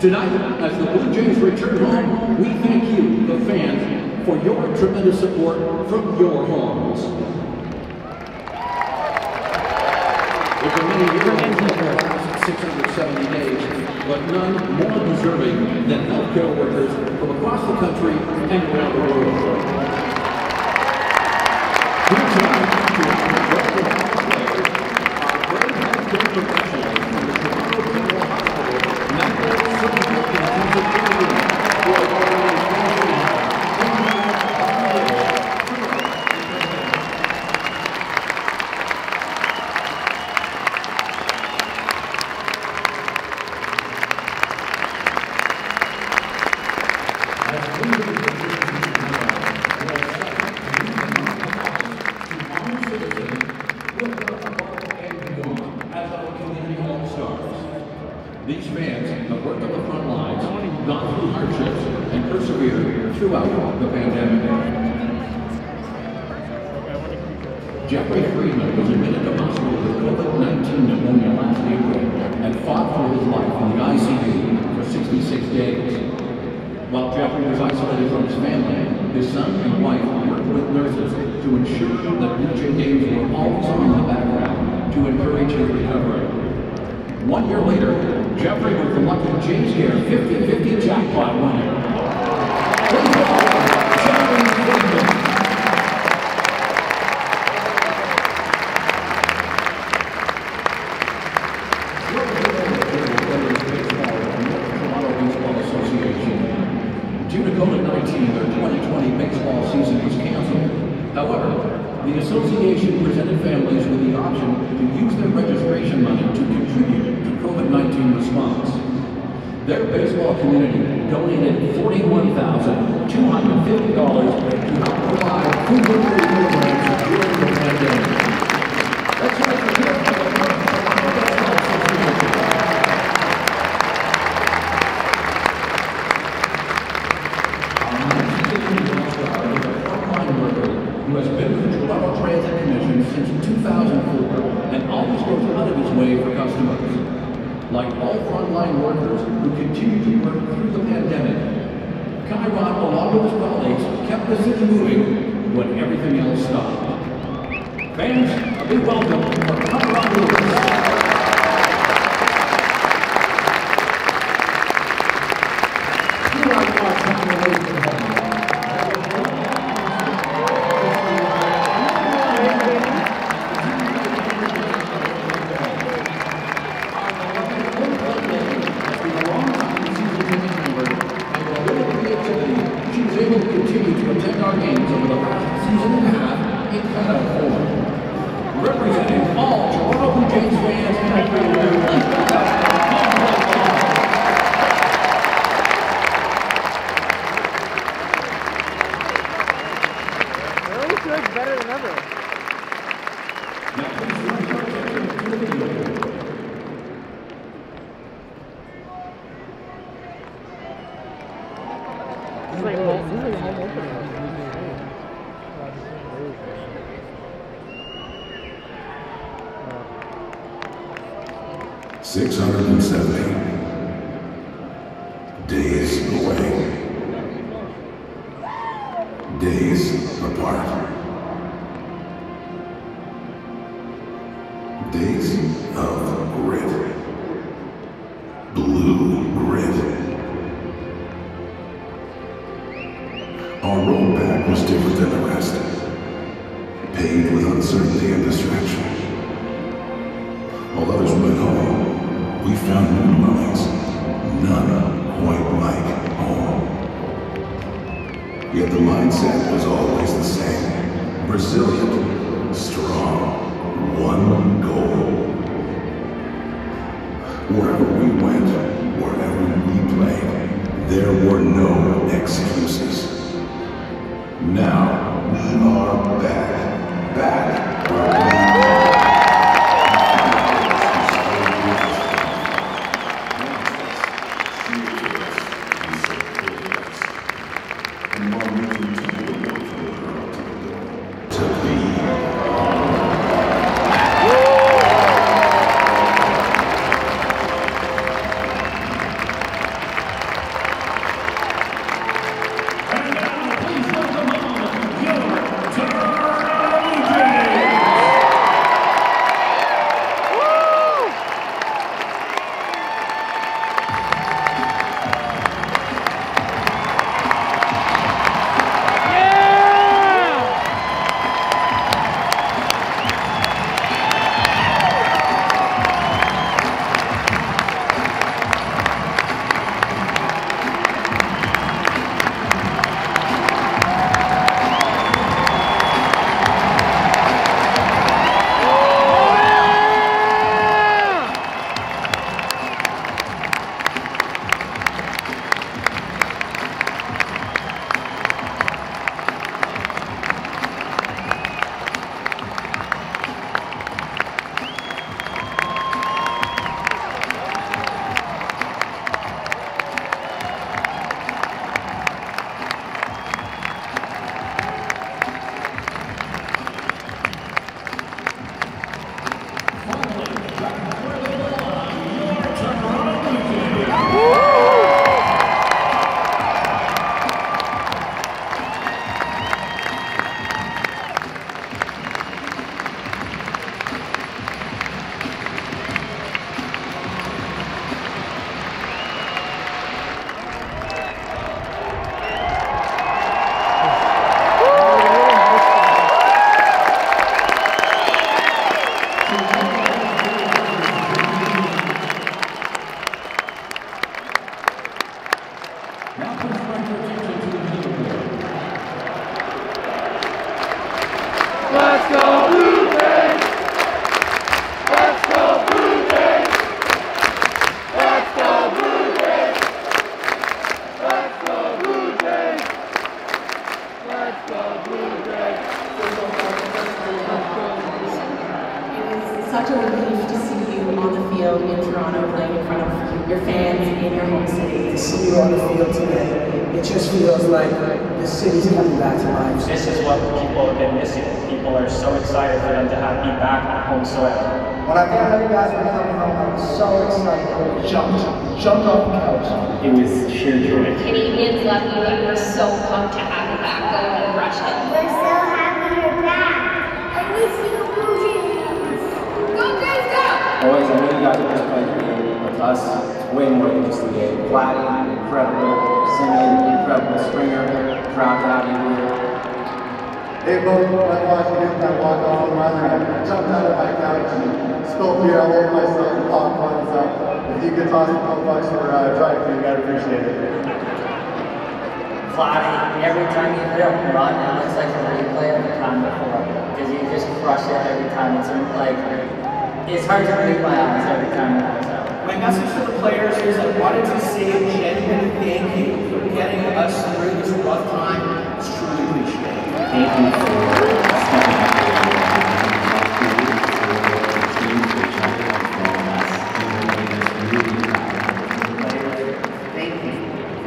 Tonight, as the Blue Jays return home, we thank you, the fans, for your tremendous support from your homes. It's many years over the last 670 days, but none more deserving than healthcare workers from across the country and around the world. While Jeffrey was isolated from his family, his son and wife worked with nurses to ensure that Blue games were always on in the background to encourage his recovery. One year later, Jeffrey was the lucky Jays Gear 50-50 jackpot winner. Please welcome Jeffrey Friedman. Due to COVID-19, their 2020 baseball season was canceled. However, the association presented families with the option to use their registration money to contribute to COVID-19 response. Their baseball community donated $41,250 to help provide food delivery during the pandemic. Out of his way for customers. Like all frontline workers who continue to work through the pandemic, Chiron, along with his colleagues, kept the city moving when everything else stopped. Fans, a big welcome for Chiron 670 days away, days apart. Days of grit. Blue grit. Our road back was different than the rest. Paved with uncertainty and distraction. While others went home, we found new dwellings, none quite like home. Yet the mindset was always the same. Resilient, strong, one goal. Wherever we went, wherever we played, there were no excuses. Now we are back, back where home see you on the field today, it just feels like the city's coming back to life. This is what people have been missing. People are so excited for them to have me back on home soil. When I found out you guys were coming home, I was so excited. I jumped, jumped off the couch. It was sheer joy. Canadians love you and we're so pumped to have you back. Go and rush it. We're so happy you're back. I miss you, Blue Jays. Go Jays, go! Boys, I know you guys are just playing us, it's way more than just a game. Vladdy, incredible. Semien, incredible. Springer, proud to have you here. Hey, both, I watched you get that walk off the run, and I jumped out of my couch and spilled beer all over myself and popcorn, so if you could toss a couple bucks for uh, drive through, I'd appreciate it. Vladdy, every time you hit a run, it looks like a replay of the time before. Because you just crush it every time. It's like, it's hard to believe my eyes every time it comes out. My message to the players is I wanted to say a genuine thank you for getting us through this rough time. It's truly appreciated. Thank you for stepping up to the team, for each other, and for all us. You made us really. Thank you.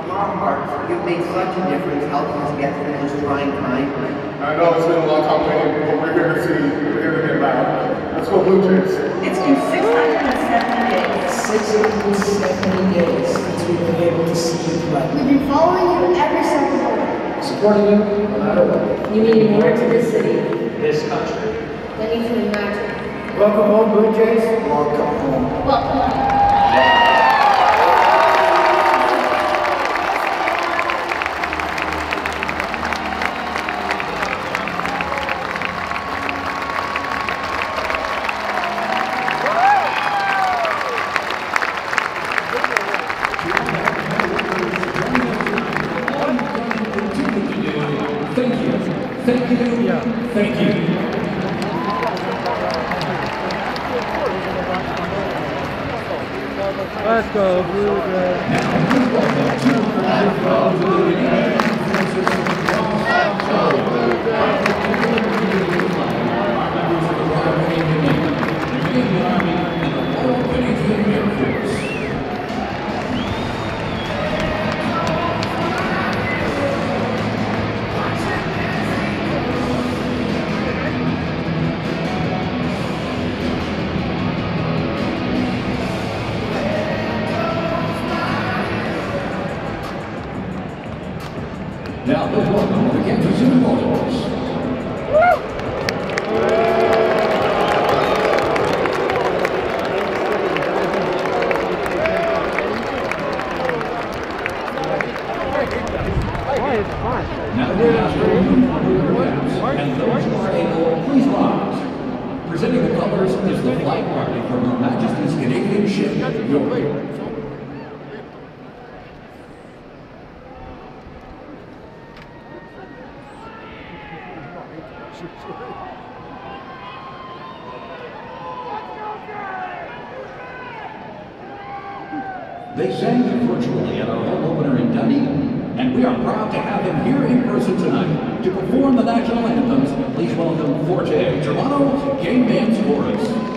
From our hearts, you've made such a difference helping us get through this trying time. I know it's been a long time waiting, but we're here to see, we're here to get loud. Let's go Blue Jays. It's been 670 days. 670 days since we've been able to see you play. We've been following you every step of the way. Supporting you no matter what. You mean more to this city This country. Than you can imagine. Welcome home, Blue Jays. Welcome home. Well, Thank Why is fine? Are able, please. Presenting the colors is the flag party from Her Majesty's Canadian ship, York. They sang virtually at our home opener in Dunedin, and we are proud to have them here in person tonight to perform the national anthems. Please Forte Toronto Gay Men's Chorus.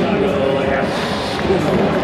Five,